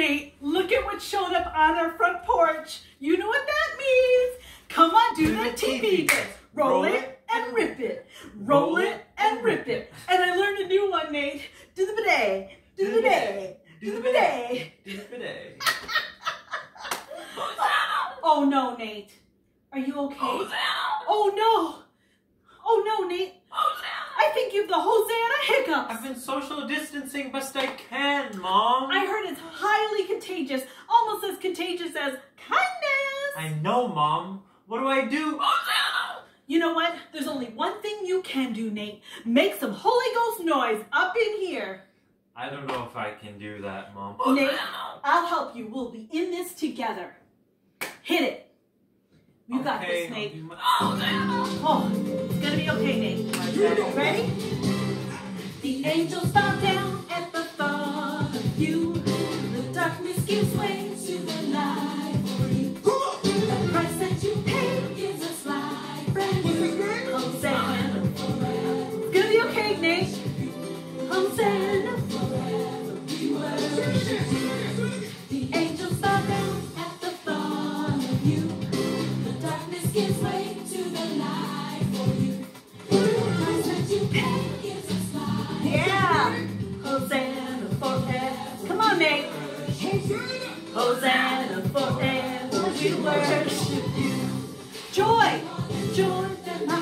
Nate, look at what showed up on our front porch. You know what that means. Come on, do, Do the TV bit. Roll Roll it it and rip it. Roll it and rip it. And I learned a new one, Nate. Do the bidet. Do the bidet. Do the bidet. Do the bidet. Oh no, Nate. Are you okay? Oh no. Oh no, Nate. I think you have the Hosanna hiccups. I've been social distancing best I can, Mom. I heard it's highly contagious, almost as contagious as kindness. I know, Mom. What do I do? Oh, no! You know what? There's only one thing you can do, Nate. Make some Holy Ghost noise up in here. I don't know if I can do that, Mom. Nate, oh, I'll help you. We'll be in this together. Hit it. You got this, Nate. my- oh, oh, it's gonna be okay, Nate. Okay. Ready? The angels bow down Gives way to the library. The price that you paid gives us life Hosanna forever. Good hate nature. We were the angels bow down at the thought of you. The darkness gives way Hosanna forever. We worship you. Joy. Joy that my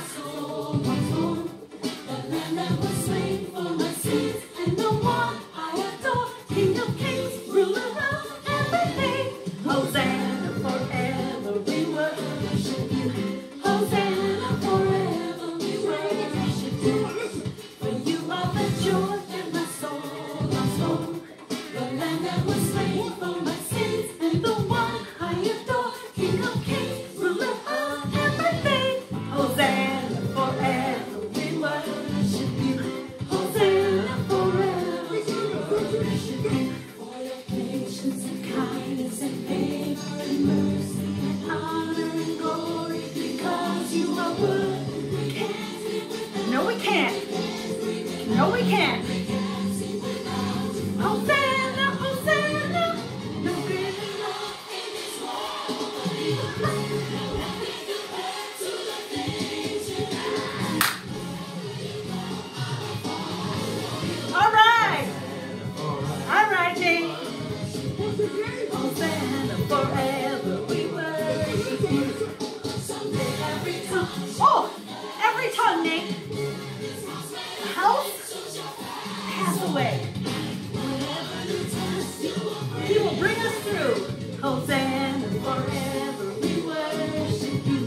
No, we can't. Hosanna, Hosanna, no world. All right, all right. Hosanna forever, we worship you.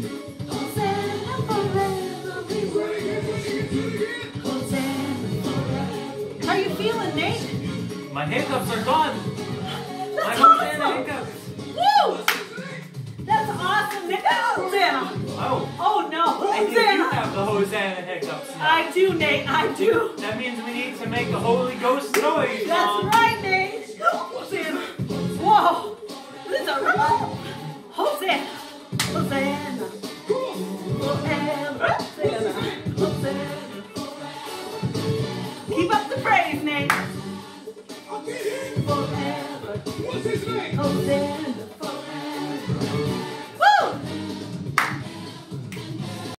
Hosanna forever, we worship you. Hosanna forever. How you feeling, Nate? My hiccups are gone. My That's Hosanna awesome. hiccups. Woo! That's awesome, Nate. Hosanna. Oh, Oh no, I Hosanna. have the Hosanna hiccups now. I do, Nate. I do. That means we need to make a Holy Ghost noise, That's right, What's his name? Oh, Hosanna.